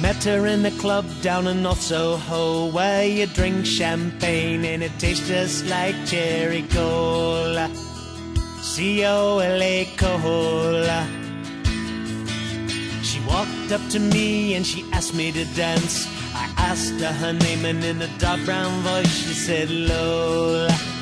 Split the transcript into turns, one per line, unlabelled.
met her in a club down in North Soho where you drink champagne and it tastes just like cherry cola. C-O-L-A cola. She walked up to me and she asked me to dance. I asked her her name and in a dark brown voice she said L-O-L-A